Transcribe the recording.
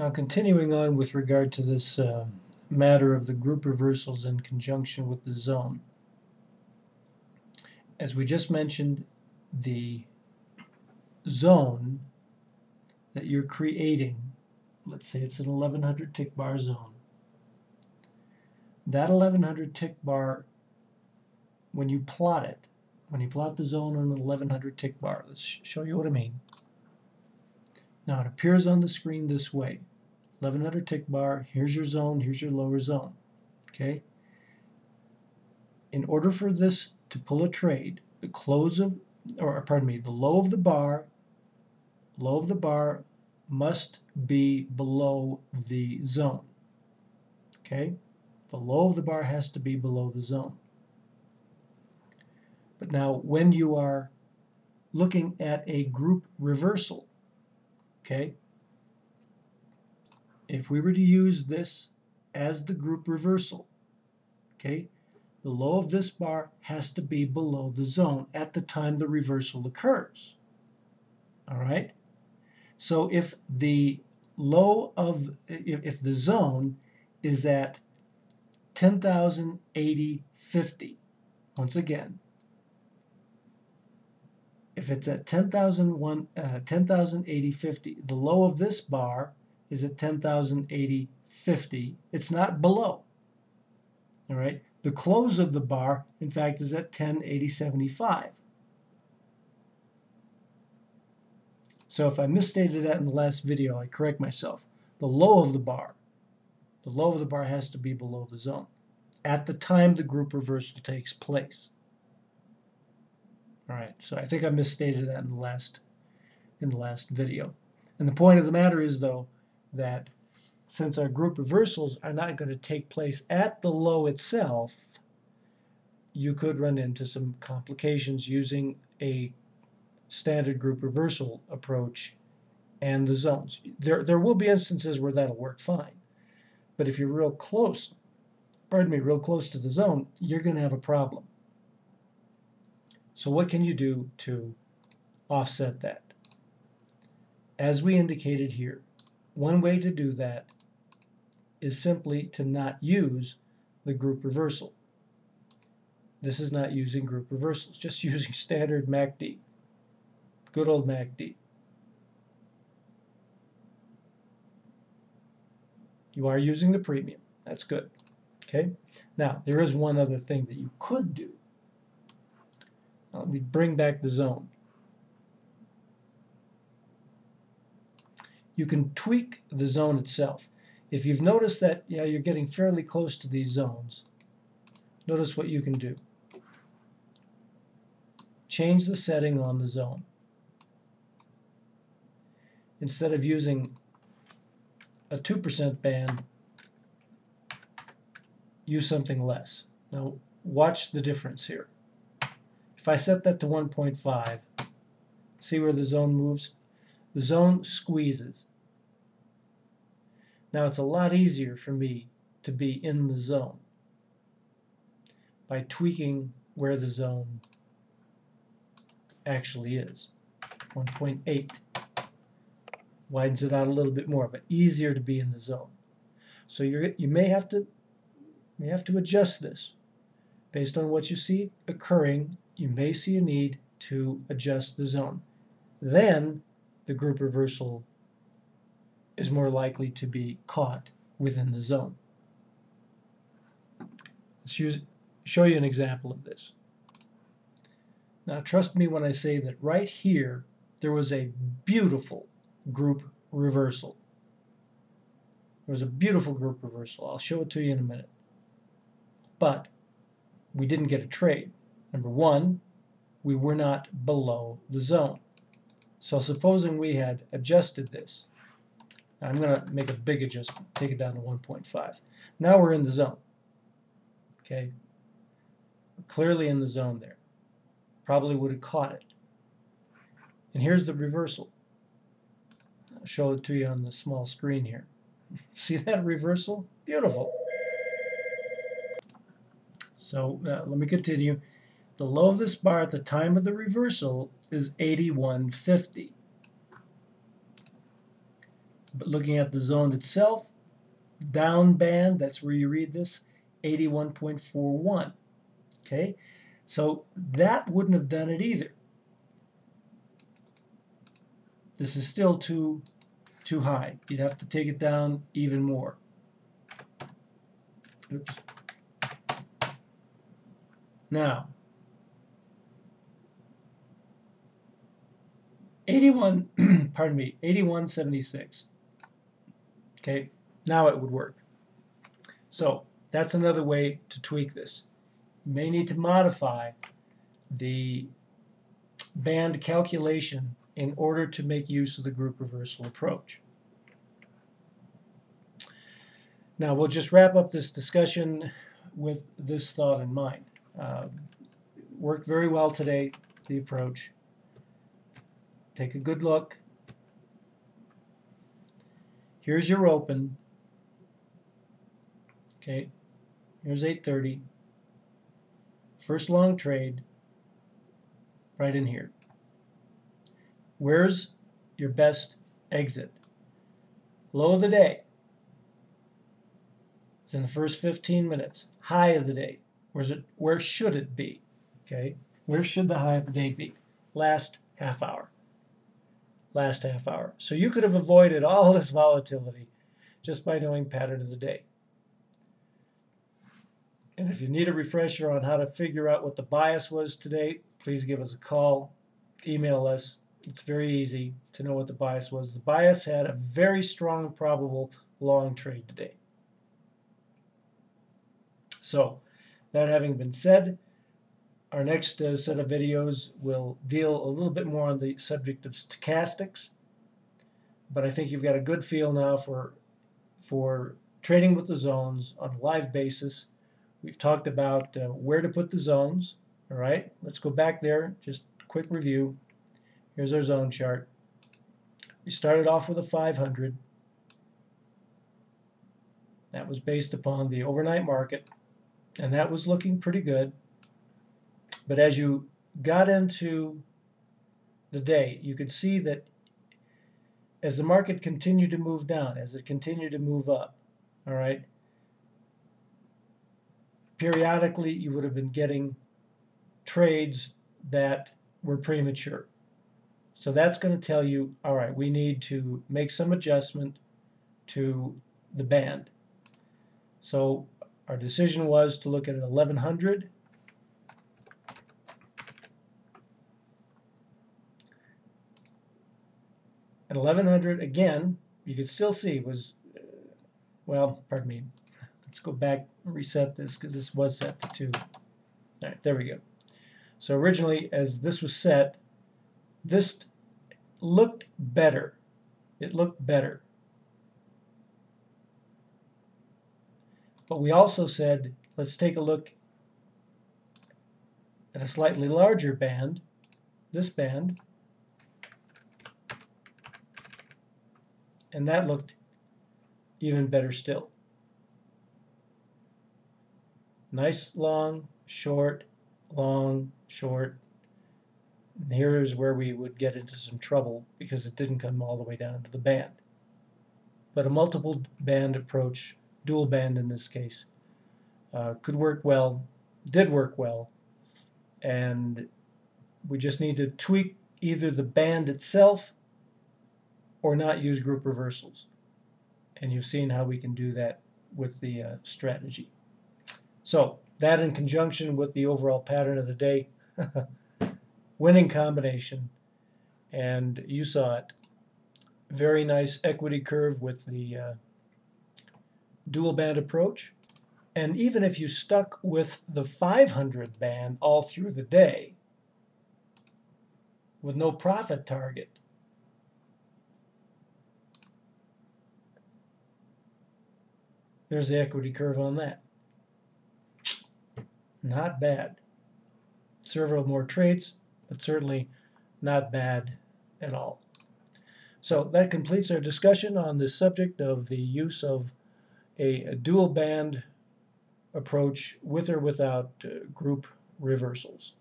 Now continuing on with regard to this uh, matter of the group reversals in conjunction with the zone. As we just mentioned, the zone that you're creating, let's say it's an 1100 tick bar zone, that 1100 tick bar, when you plot it, when you plot the zone on an 1100 tick bar, let's show you what I mean. Now it appears on the screen this way. 1100 tick bar, here's your zone, here's your lower zone. Okay? In order for this to pull a trade, the close of, or pardon me, the low of the bar, low of the bar must be below the zone. Okay? The low of the bar has to be below the zone. But now when you are looking at a group reversal, okay, if we were to use this as the group reversal, okay, the low of this bar has to be below the zone at the time the reversal occurs. All right? So if the low of, if, the zone is at 10,080, 50, once again, if it's at 10,080, uh, 10, 50, the low of this bar is at 10,080, 50. It's not below. All right. The close of the bar, in fact, is at 1080, 75. So if I misstated that in the last video, I correct myself. The low of the bar, the low of the bar has to be below the zone at the time the group reversal takes place. All right, so I think I misstated that in the last in the last video. And the point of the matter is, though, that since our group reversals are not going to take place at the low itself, you could run into some complications using a standard group reversal approach and the zones. There, there will be instances where that'll work fine. But if you're real close, pardon me, real close to the zone, you're going to have a problem. So what can you do to offset that? As we indicated here, one way to do that is simply to not use the group reversal. This is not using group reversals, just using standard MACD. Good old MACD. You are using the premium. That's good. Okay. Now, there is one other thing that you could do. Now, let me bring back the zone. You can tweak the zone itself. If you've noticed that you know, you're getting fairly close to these zones, notice what you can do. Change the setting on the zone. Instead of using a 2% band, use something less. Now watch the difference here. If I set that to 1.5, see where the zone moves? The zone squeezes. Now it's a lot easier for me to be in the zone by tweaking where the zone actually is. 1.8 widens it out a little bit more, but easier to be in the zone. So you you may have to may have to adjust this based on what you see occurring. You may see a need to adjust the zone. Then the group reversal is more likely to be caught within the zone. Let's use, show you an example of this. Now trust me when I say that right here there was a beautiful group reversal. There was a beautiful group reversal. I'll show it to you in a minute. But we didn't get a trade. Number one, we were not below the zone. So supposing we had adjusted this, I'm going to make a big adjustment, take it down to 1.5. Now we're in the zone. Okay, clearly in the zone there. Probably would have caught it. And here's the reversal. I'll show it to you on the small screen here. See that reversal? Beautiful. So uh, let me continue. The low of this bar at the time of the reversal is 8150. But looking at the zone itself, down band, that's where you read this, 81.41. Okay, so that wouldn't have done it either. This is still too too high. You'd have to take it down even more. Oops. Now, 81, pardon me, 8176. Okay, now it would work. So that's another way to tweak this. You may need to modify the band calculation in order to make use of the group reversal approach. Now we'll just wrap up this discussion with this thought in mind. Uh, worked very well today, the approach. Take a good look. Here's your open. Okay, here's 830. First long trade, right in here. Where's your best exit? Low of the day. It's in the first 15 minutes. High of the day. Where's it? Where should it be? Okay. Where should the high of the day be? Last half hour. Last half hour. So you could have avoided all this volatility just by knowing pattern of the day. And if you need a refresher on how to figure out what the bias was today, please give us a call, email us. It's very easy to know what the bias was. The bias had a very strong probable long trade today. So, that having been said, our next uh, set of videos will deal a little bit more on the subject of stochastics, but I think you've got a good feel now for for trading with the zones on a live basis. We've talked about uh, where to put the zones. All right, let's go back there. Just quick review. Here's our zone chart. We started off with a 500. That was based upon the overnight market, and that was looking pretty good. But as you got into the day, you could see that as the market continued to move down, as it continued to move up, all right, periodically you would have been getting trades that were premature. So that's going to tell you, all right, we need to make some adjustment to the band. So our decision was to look at 1100 At 1100, again, you could still see was, uh, well, pardon me. Let's go back and reset this because this was set to 2. All right, there we go. So originally, as this was set, this looked better. It looked better. But we also said, let's take a look at a slightly larger band, this band, and that looked even better still. Nice long, short, long, short. And here is where we would get into some trouble because it didn't come all the way down to the band. But a multiple band approach, dual band in this case, uh, could work well, did work well, and we just need to tweak either the band itself or not use group reversals. And you've seen how we can do that with the uh, strategy. So that in conjunction with the overall pattern of the day, winning combination, and you saw it. Very nice equity curve with the uh, dual band approach. And even if you stuck with the 500 band all through the day with no profit target, There's the equity curve on that. Not bad. Several more traits, but certainly not bad at all. So that completes our discussion on the subject of the use of a, a dual band approach with or without uh, group reversals.